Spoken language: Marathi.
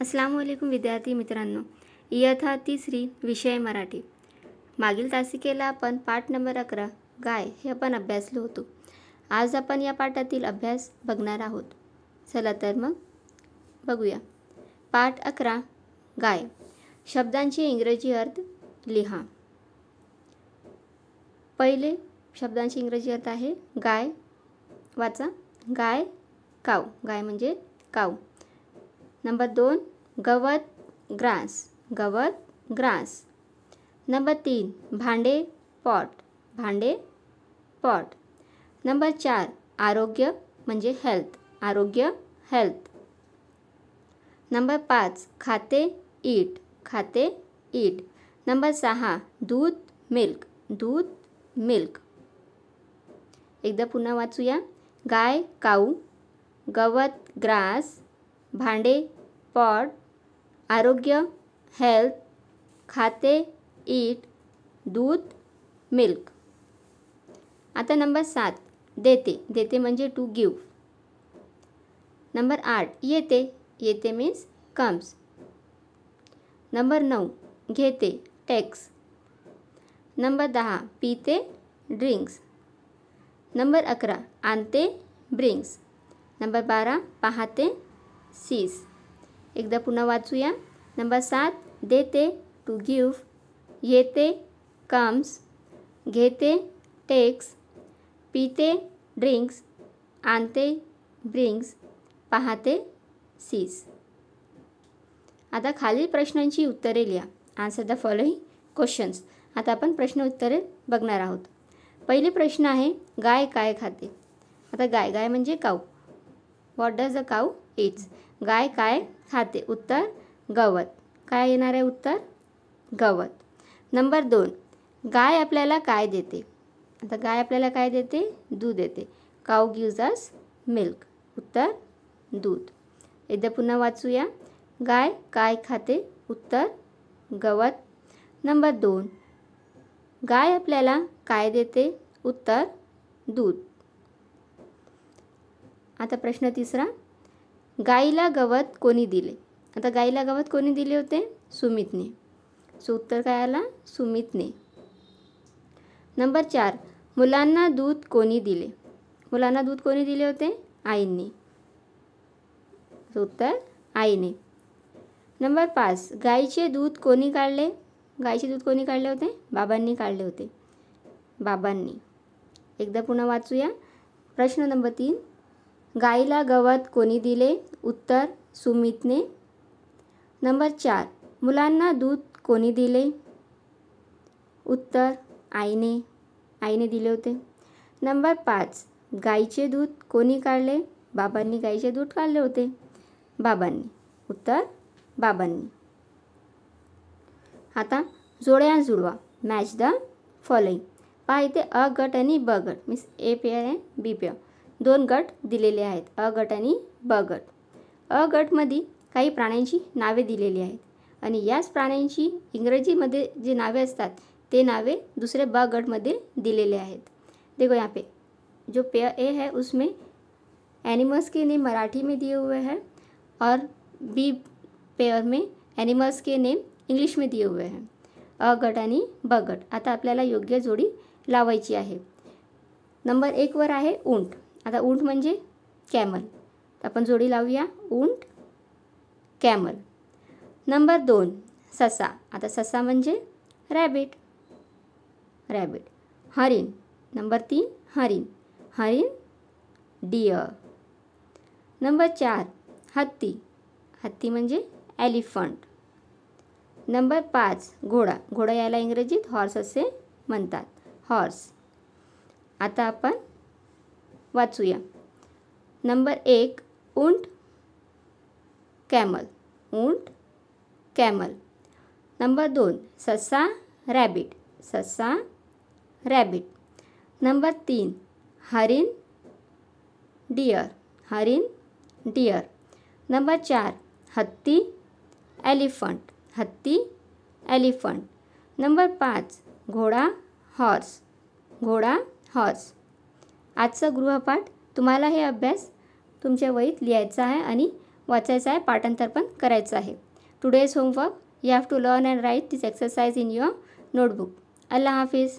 अस्सलाम वालेकुम विद्यार्थी मित्रांनो. इयथा तिसरी विषय मराठी. मागील तासिकेला आपण पाठ नंबर अकरा गाय हे आपण अभ्यासलो होतो. आज आपण या पाठातील अभ्यास बघणार आहोत. चला तर मग बघूया. पाठ अकरा गाय. शब्दांचे इंग्रजी अर्थ लिहा. पहिले शब्दांचे इंग्रजी अर्थ आहे गाय. वाचा. गाय काव गाय म्हणजे काव नंबर दोन गवत ग्रास गवत ग्रास। नंबर तीन, भांडे पॉट भांडे पॉट। नंबर चार, आरोग्य म्हणजे हेल्थ, आरोग्य हेल्थ। नंबर पाच, खाते ईट खाते ईट। नंबर सहा, दूध मिल्क दूध मिल्क। एकदा पुन्हा वाचूया. गाय, काऊ, गवत ग्रास भांडे पॉट आरोग्य हेल्थ खाते ईट दूध मिल्क. आता नंबर सात देते. देते म्हणजे टू गिव नंबर आठ येते. येते मीन्स कम्स नंबर नऊ घेते. टेक्स नंबर दहा पिते ड्रिंक्स नंबर अकरा आणते ब्रिंक्स नंबर बारा पाहते सीस एकदा पुन्हा वाचूया नंबर सात देते टू गिव्ह येते कम्स घेते टेक्स पिते ड्रिंक्स आणते ब्रिंक्स पाहते सीस आता खालील प्रश्नांची उत्तरे लिहा आन्सर द फॉलोइंग क्वेश्चन्स आता आपण प्रश्न उत्तरे बघणार आहोत पहिले प्रश्न आहे गाय काय खाते आता गाय गाय म्हणजे cow what does a cow it's गाय काय खाते? उत्तर गवत. काय येणार आहे उत्तर? गवत. नंबर दोन. गाय आपल्याला काय देते? आता गाय आपल्याला काय देते? दूध देते. काऊ गिव्ज अस मिल्क उत्तर दूध. एकदा पुन्हा वाचूया. गाय काय खाते? उत्तर गवत. नंबर दोन. गाय आपल्याला काय देते? उत्तर दूध. आता प्रश्न तिसरा. गाईला गवत कोणी दिले? आता गाईला गवत कोणी दिले होते? सुमितने. सो उत्तर काय आला? सुमितने. नंबर चार मुलांना दूध कोणी दिले? मुलांना दूध कोणी दिले होते? आईंनी. उत्तर आईने. नंबर पाच गाईचे दूध कोणी काढले? गाईचे दूध कोणी काढले होते? बाबांनी काढले होते. बाबांनी. एकदा पुन्हा वाचूया. प्रश्न नंबर तीन गाईला गवत कोणी दिले? उत्तर सुमितने. नंबर चार मुलांना दूध कोणी दिले? उत्तर आईने. आईने दिले होते. नंबर पाच गाईचे दूध कोणी काढले? बाबांनी गाईचे दूध काढले होते. बाबांनी. उत्तर बाबांनी. आता जोड्या जुळवा मॅच द फॉलोइंग पहा इथे अ गट आणि ब गट. Means A pair and B pair. दोन गट दिलेले आहेत. अ गट आणि ब गट. अ गटमध्ये काही प्राण्यांची नावे दिलेली आहेत आणि याच प्राण्यांची इंग्रजीमध्ये जे नावे असतात ते नावे दुसरे ब गटमध्ये दिलेले आहेत. देखो यहाँ पे. जो पेय ए है उसमें एनिमल्स के नेम मराठी में दिए हुए हैं और बी पेयर में एनिमल्स के नेम इंग्लिश में दिए हुए हैं. अ गट आणि ब गट. आता आपल्याला योग्य जोडी लावायची आहे. नंबर एकवर आहे उंट आता उंट म्हणजे कॅमल. आपण जोडी लावूया. उंट कॅमल. नंबर दोन ससा. आता ससा म्हणजे रॅबिट रॅबिट हरिण. नंबर तीन हरिण. हरिण डिअर नंबर चार हत्ती. हत्ती म्हणजे ॲलिफंट नंबर पाच घोडा. घोडा याला इंग्रजीत हॉर्स असे म्हणतात. हॉर्स आता आपण वाचूया. नंबर एक उंट कॅमल. उंट कॅमल. नंबर दोन, ससा रॅबिट. ससा रॅबिट. नंबर तीन, हरिण डिअर हरिण डिअर नंबर चार, हत्ती ॲलिफंट हत्ती ॲलिफंट नंबर पाच, घोडा हॉर्स. घोडा हॉर्स. आजचा गृहपाठ तुम्हाला हे अभ्यास तुमच्या वहीत लिहायचा आहे आणि वाचायचं आहे पाठांतर पण करायचं आहे. Today's homework you have to learn and write this exercise in your notebook Allah Hafiz.